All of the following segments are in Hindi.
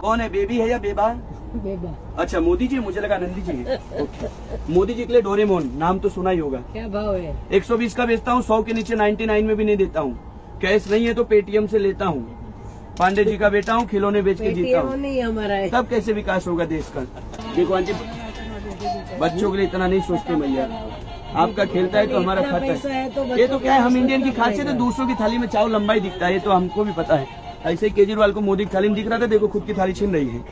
कौन है बेबी है या बेबा? बेबा। अच्छा मोदी जी मुझे लगा नंदी जी ओके। मोदी जी के लिए डोरेमोन नाम तो सुना ही होगा। क्या भाव है? 120 का बेचता हूँ सौ के नीचे 99 में भी नहीं देता हूँ। कैश नहीं है तो पेटीएम से लेता हूँ। पांडे जी का बेटा हूँ खिलौने बेच के जीता हूँ। नहीं हमारा तब कैसे विकास होगा देश का? देखो आंटी बच्चों के लिए इतना नहीं सोचते मैया आपका खेलता है तो हमारा खाता है। तो ये तो क्या है हम इंडियन की खासियत है दूसरों की थाली में चावल लंबाई दिखता है ये तो हमको भी पता है। ऐसे ही केजरीवाल को मोदी की थाली में दिख रहा था देखो खुद की थाली छीन रही है।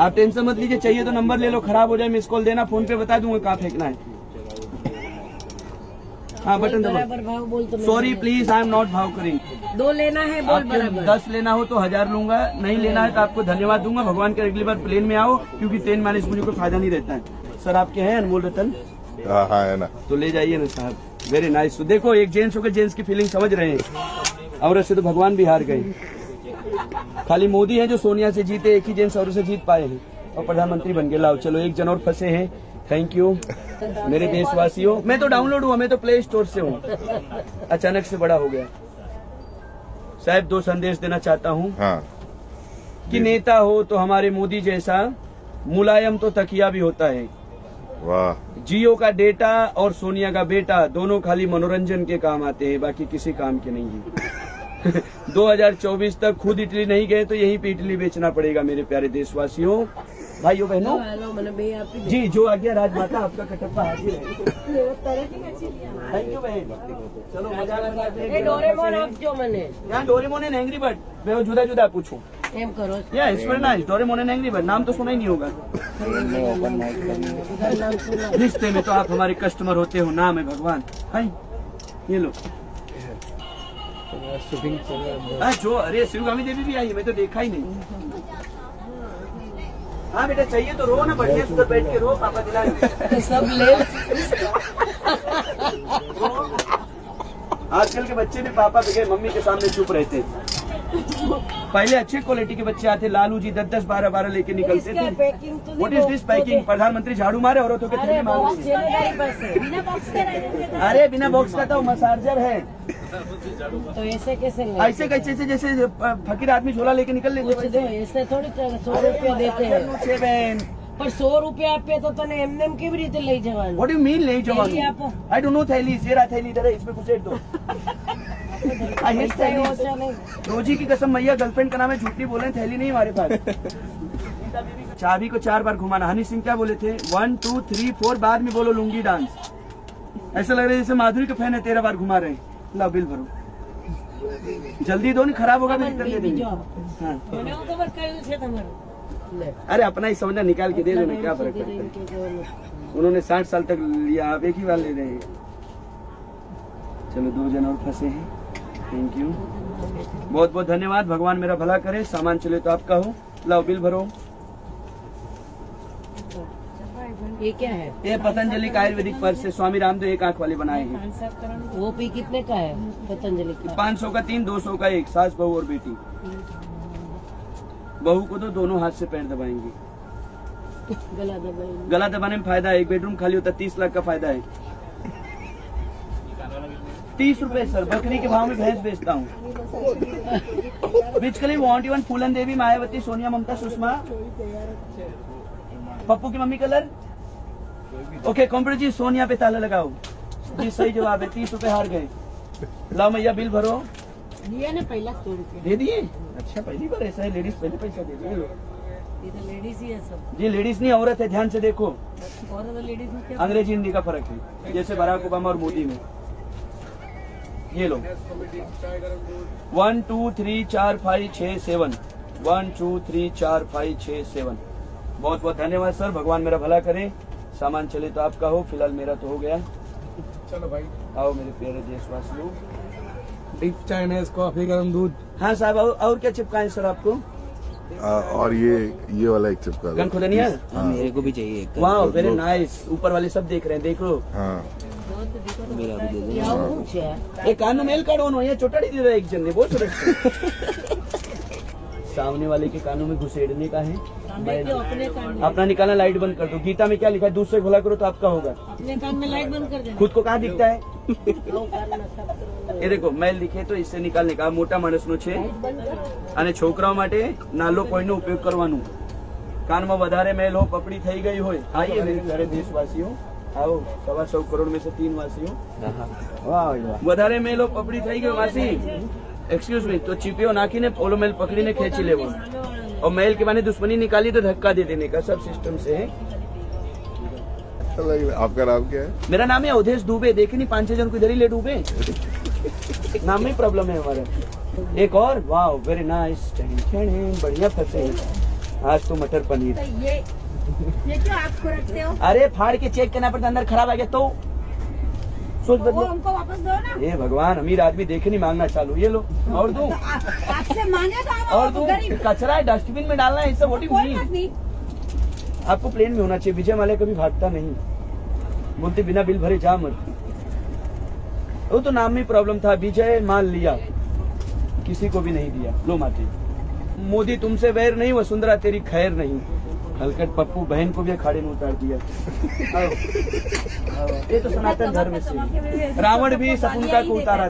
आप टेंशन मत लीजिए चाहिए तो नंबर ले लो खराब हो जाए मिस कॉल देना फ़ोन पे बता दूँगा कहाँ फेंकना है। हाँ बटन दबा तो sorry please I am not bothering. दो लेना है बोल बराबर। दस लेना हो तो हज़ार लूँगा नहीं लेना है तो आपको धन्यवाद दूँगा। भगवान के अगली बार प्लेन में आओ क्योंकि ट्रेन माने मुझे कोई फ़ायदा नहीं रहता है। सर आपके हैं अनमोल रतन? हाँ हाँ है ना। तो ले जाइए ना साहब। वेरी नाइस तो देखो एक जेंट्स होकर जेंट्स की फीलिंग समझ रहे हैं। औरत से तो भगवान भी हार गए। खाली मोदी है जो सोनिया से जीते एक ही जेंट्स औरत से जीत पाए हैं। और प्रधानमंत्री बन गए। लाओ चलो एक जन और फंसे हैं। थैंक यू मेरे देशवासियों मैं तो डाउनलोड हुआ मैं तो प्ले स्टोर से हूँ। अचानक से बड़ा हो गया। साहब दो संदेश देना चाहता हूँ। हाँ। कि नेता हो तो हमारे मोदी जैसा मुलायम तो तकिया भी होता है। वाह। जियो का डेटा और सोनिया का बेटा दोनों खाली मनोरंजन के काम आते हैं बाकी किसी काम के नहीं है। 2024 तक खुद इटली नहीं गए तो यहीं पे इटली बेचना पड़ेगा मेरे प्यारे देशवासियों भाइयों बहनों हेलो मैंने भैया आप ही जी जो आज्ञा राजमाता आपका कटप्पा हाजिर है थैंक यू बहन चलो मजा करते એ ડોરેમોન આપજો મને यहाँ डोरेमोन एंड एंग्री बर्ड मैं वो जुदा जुदा पूछूं એમ કરો या it's very nice Doraemon and angry bird नाम तो सुना ही नहीं होगा બધા નામ સુના रिश्ते में तो आप हमारे कस्टमर होते हो नाम है भगवान हाय ये लो है हाँ, जो अरे शिवगामी देवी भी आई है मैं तो देखा ही नहीं। हाँ बेटा चाहिए तो रो ना बढ़िया उधर बैठ के रो पापा दिला सब ले। आजकल के बच्चे भी पापा बगैर मम्मी के सामने चुप रहते पहले अच्छे क्वालिटी के बच्चे आते लालू जी दस दस बारह बारह लेके निकलते थे वट इज़ दिस पैकिंग प्रधानमंत्री झाड़ू मारे और के अरे बिना बॉक्स का तो मसाजर है। तो ऐसे कैसे ले ऐसे कैसे से जैसे फकीर आदमी झोला लेके निकल लेते पूछ दो ऐसे थोड़ी चल सौ રૂપિયા देते हैं છે બેન પણ સો રૂપિયા આપે તો તને એમને એમ કેવી રીતે લઈ જવાનું व्हाट यू मीन ले थैली जवान आपो। आई डोंट नो थैली जेरा थैली इधर है इसमें घुसेड़ दो आई हेट ऐसा ही होता थैली नहीं रोजी की कसम मैया गर्लफ्रेंड का नाम है झूठी बोले थैली नहीं हमारे पास चाबी को चार बार घुमाना हनी सिंह क्या बोले थे वन टू थ्री फोर बाद में बोलो लुंगी डांस ऐसा लग रहा है जैसे माधुरी के फैन है तेरह बार घुमा रहे हैं ला बिल भरो। जल्दी दो नहीं खराब होगा तो हाँ। अरे अपना ही समझा निकाल के दे दो क्या फ़र्क पड़ता? है उन्होंने साठ साल तक लिया आप एक ही बार ले रहे हैं। चलो दो जन और फंसे हैं। थैंक यू बहुत बहुत धन्यवाद भगवान मेरा भला करे सामान चले तो आपका हो। लाओ बिल भरो। ये क्या है? ये पतंजलि का आयुर्वेदिक पर्स है। स्वामी रामदेव एक आँख वाले बनाए हैं। वो पी कितने का है? पतंजलि का। पाँच सौ का तीन दो सौ का एक सास बहू और बेटी। बहू को तो दोनों हाथ से पैर दबाएँगे। गला दबाई गला दबाने में फ़ायदा है। एक बेडरूम खाली होता है तीस लाख का फ़ायदा है। तीस रुपए सर। बकरी के भाव में भैंस बेचता हूँ। बिचकली वॉन्ट इवन फूलन देवी मायावती सोनिया ममता सुषमा। पप्पू की mummy colour? Okay computer ji Sonia पे ताला लगाओ। जी सही जवाब है तीस रूपए हार गए। लाओ मैया बिल भरो। दिया ना पहला सौ रुपया दे दिए? अच्छा पहली बार ऐसा है लेडीज़ पहले पैसा दे दिए। तो लेडीज़ ही है सब। जी लेडीज़ नहीं औरत है ध्यान से देखो। और लेडीज़ में क्या अंग्रेज़ी हिंदी का फ़र्क है। जैसे बराक ओबामा और मोदी में। ये लो। वन टू थ्री चार फाइव छः सेवन वन टू थ्री चार फाइव छः सेवन बहुत बहुत धन्यवाद सर। भगवान मेरा भला करे। सामान चले तो आपका हो फ़िलहाल मेरा तो हो गया। चलो भाई। आओ मेरे प्यारे देशवासियों। डीप चाइनीज़ कॉफ़ी गर्म दूध। हाँ साहब और, और क्या चिपकाए सर आपको? आ, और ये ये वाला एक चिपका गन खुद नहीं है? हाँ। हाँ, मेरे को भी चाहिए वाह वेरी नाइस ऊपर वाले सब देख रहे हैं देख। लो हाँ। मेरा भी एक कानू मेल काढून हो चोटा दे रहा है एक जन ने बहुत सामने वाले के कानों में घुसेड़ने का है। अपने कान में अपना निकालना लाइट बंद कर दो गीता में क्या लिखा है दूध से घोला करो तो आपका होगा अपने कान में लाइट बंद कर देना खुद को कहाँ दिखता है वो करना सब करो। એ દેખો મેલ લીખે તો इससे निकालने का આ મોટા માણસનો છે बंद करो અને છોકરાઓ માટે નાનો કોઈનો ઉપયોગ કરવાનું કાનમાં વધારે મેલ હો પપડી થઈ ગઈ હોય આઈએ મેરે ઘરે દેશવાસીઓ આવો સવા સौ કરોડ में से तीन वासियों વધારે મેલ હો પપડી થઈ ગઈ માસી एक्सक्यूज मी तो ચીપિયો નાખીને ઓલો મેલ પકડીને ખેંચી લેવો और मेल के माने दुश्मनी निकाली तो धक्का दे देने का सब सिस्टम से है। आपका नाम क्या है? मेरा नाम है अवधेश दुबे देखे नहीं पाँच छह जन को इधर ही ले डूबे। नाम में प्रॉब्लम है हमारा। एक और वाह वेरी नाइस बढ़िया फंसे हैं। आज तो मटर पनीर। ये ये क्यों आप रखते हो? अरे फाड़ के चेक करना पड़ता अंदर खराब आ गया तो। सोच बदलो। हमको वापस दो ना। ये भगवान अमीर आदमी देखे नहीं मांगना चालू। ये लो और दो? तो आपसे मांगे तो और दो? कचरा है डस्टबिन में डालना है इससे वोटिंग नहीं। नहीं। आपको प्लेन में होना चाहिए विजय माल्या कभी भागता नहीं। बोलते बिना बिल भरे जा मत वो तो नाम में प्रॉब्लम था विजय मान लिया। किसी को भी नहीं दिया। लो माते मोदी तुमसे वैर नहीं वसुंधरा तेरी खैर नहीं। हलकट पप्पू बहन को भी अखाड़े में उतार दिया आओ। आओ। ये तो सनातन धर्म से रावण भी शकुंतला को उतारा